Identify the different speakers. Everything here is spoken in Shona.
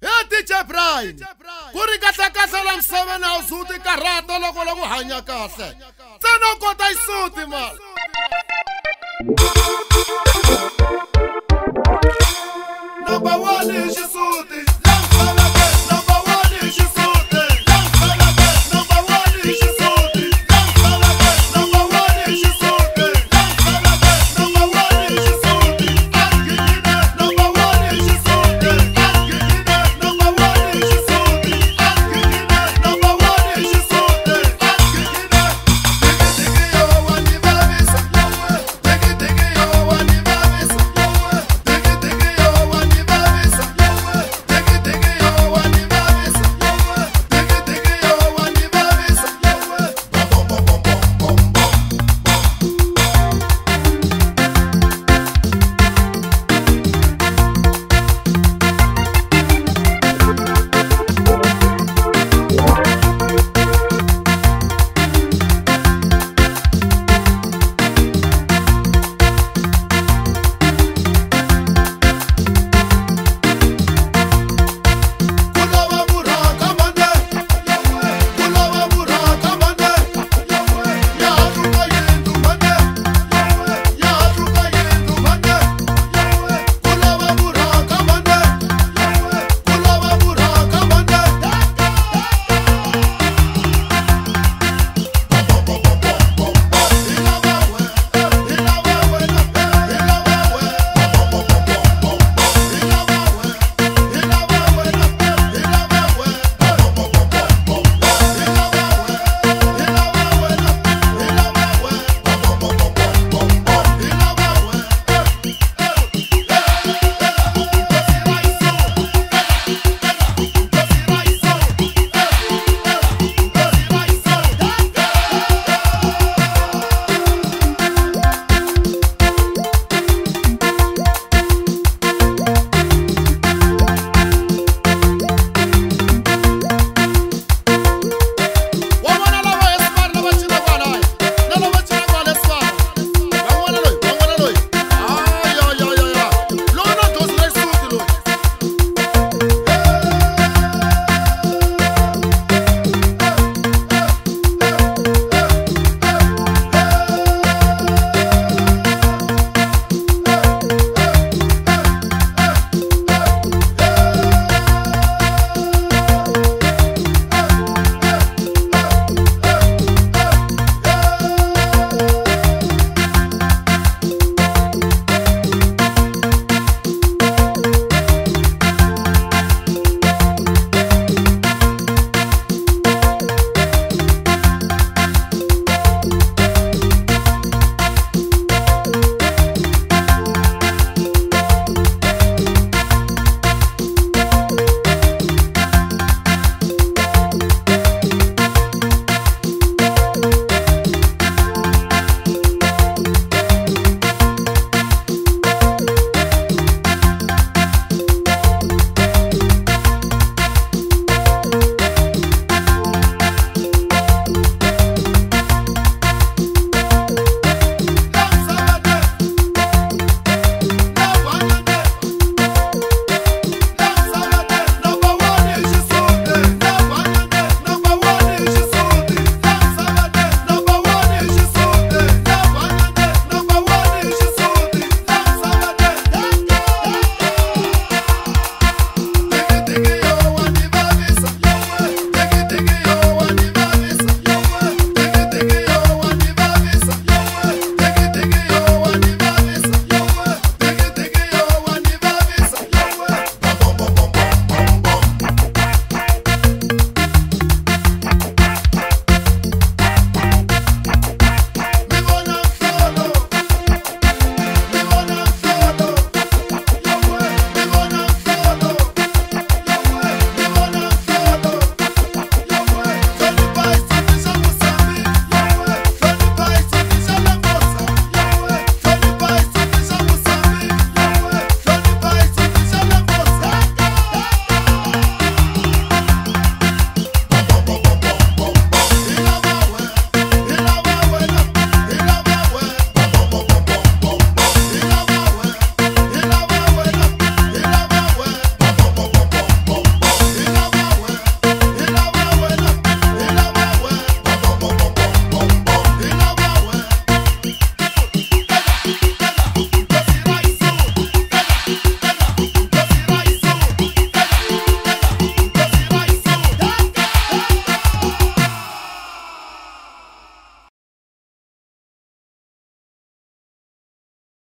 Speaker 1: he tiche brian ku ri kahlekahle la misaveni a wuzi wu ti karhata loko lo ku hanya kahle tsena u kota yisuti mali